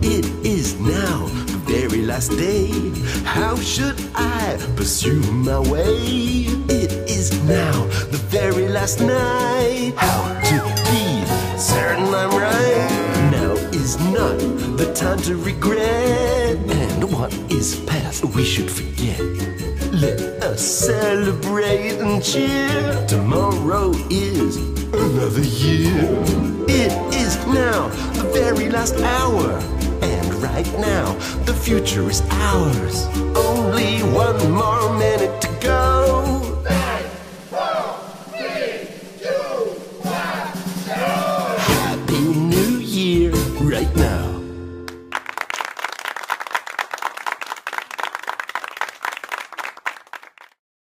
It is now the very last day. How should I pursue my way? It is now the very last night. How to be certain I'm right? Now is not the time to regret. And what is past we should forget. Let us celebrate and cheer. Tomorrow is another year. It is now the very last hour future is ours. Only one more minute to go. Nine, four, three, two, one, go. Happy New Year right now.